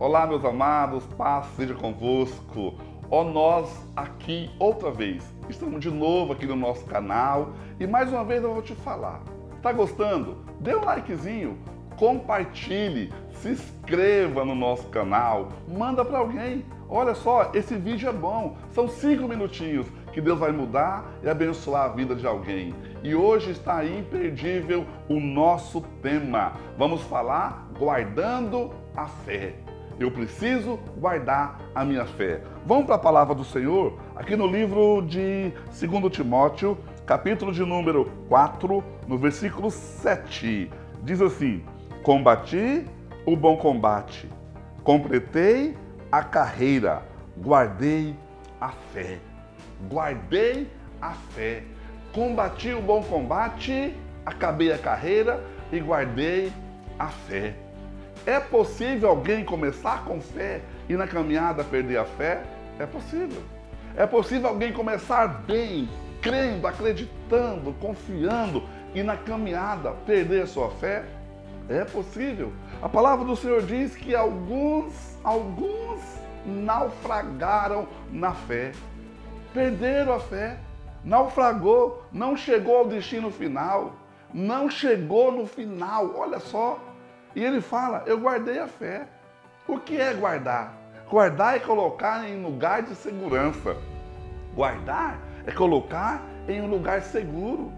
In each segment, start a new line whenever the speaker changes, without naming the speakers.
Olá, meus amados, paz seja convosco. Ó nós aqui outra vez. Estamos de novo aqui no nosso canal e mais uma vez eu vou te falar. Tá gostando? Dê um likezinho, compartilhe, se inscreva no nosso canal, manda para alguém. Olha só, esse vídeo é bom. São cinco minutinhos que Deus vai mudar e abençoar a vida de alguém. E hoje está imperdível o nosso tema. Vamos falar guardando a fé. Eu preciso guardar a minha fé. Vamos para a palavra do Senhor, aqui no livro de 2 Timóteo, capítulo de número 4, no versículo 7. Diz assim: Combati o bom combate, completei a carreira, guardei a fé. Guardei a fé. Combati o bom combate, acabei a carreira e guardei a fé. É possível alguém começar com fé e na caminhada perder a fé? É possível. É possível alguém começar bem, crendo, acreditando, confiando e na caminhada perder a sua fé? É possível. A palavra do Senhor diz que alguns, alguns naufragaram na fé. Perderam a fé. Naufragou, não chegou ao destino final, não chegou no final. Olha só, e ele fala: Eu guardei a fé. O que é guardar? Guardar é colocar em lugar de segurança. Guardar é colocar em um lugar seguro.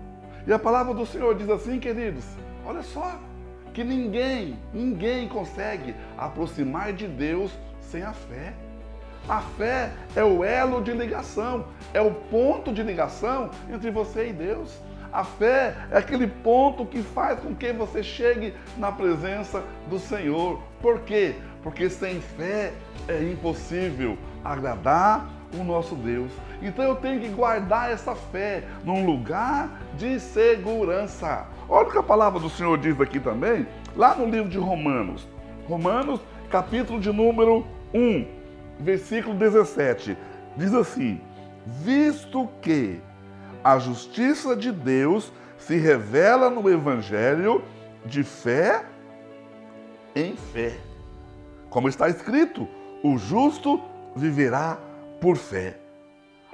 E a palavra do Senhor diz assim, queridos: olha só, que ninguém, ninguém consegue aproximar de Deus sem a fé. A fé é o elo de ligação, é o ponto de ligação entre você e Deus. A fé é aquele ponto que faz com que você chegue na presença do Senhor. Por quê? Porque sem fé é impossível agradar o nosso Deus. Então eu tenho que guardar essa fé num lugar de segurança. Olha o que a palavra do Senhor diz aqui também, lá no livro de Romanos. Romanos, capítulo de número 1, versículo 17. Diz assim: Visto que a justiça de Deus se revela no Evangelho de fé em fé. Como está escrito, o justo viverá por fé.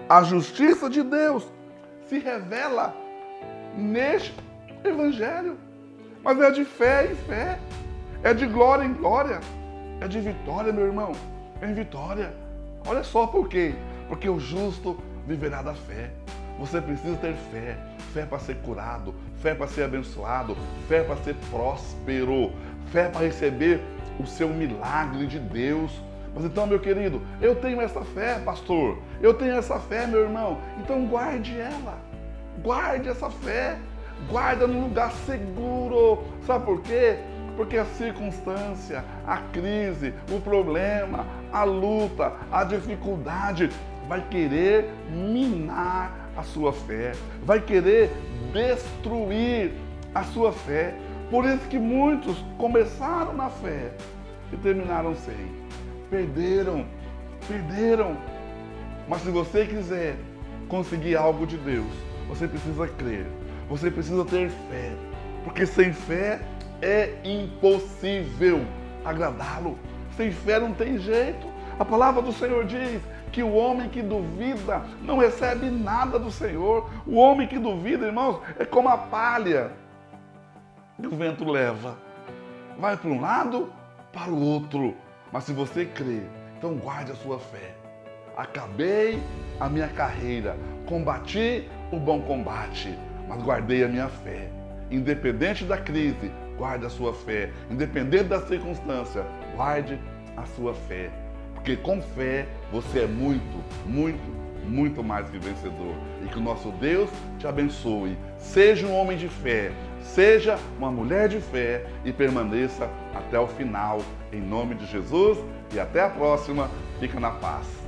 A justiça de Deus se revela neste Evangelho. Mas é de fé em fé, é de glória em glória, é de vitória, meu irmão, em vitória. Olha só por quê? Porque o justo viverá da fé. Você precisa ter fé, fé para ser curado, fé para ser abençoado, fé para ser próspero, fé para receber o seu milagre de Deus. Mas então, meu querido, eu tenho essa fé, pastor. Eu tenho essa fé, meu irmão. Então guarde ela. Guarde essa fé. Guarda no lugar seguro. Sabe por quê? Porque a circunstância, a crise, o problema, a luta, a dificuldade vai querer minar a sua fé, vai querer destruir a sua fé. Por isso que muitos começaram na fé e terminaram sem. Perderam, perderam. Mas se você quiser conseguir algo de Deus, você precisa crer, você precisa ter fé, porque sem fé é impossível agradá-lo. Sem fé não tem jeito. A palavra do Senhor diz que o homem que duvida não recebe nada do Senhor. O homem que duvida, irmãos, é como a palha que o vento leva. Vai para um lado, para o outro. Mas se você crê, então guarde a sua fé. Acabei a minha carreira, combati o bom combate, mas guardei a minha fé. Independente da crise, guarde a sua fé. Independente da circunstância, guarde a sua fé. Porque com fé você é muito, muito, muito mais que vencedor. E que o nosso Deus te abençoe. Seja um homem de fé, seja uma mulher de fé e permaneça até o final. Em nome de Jesus e até a próxima. Fica na paz.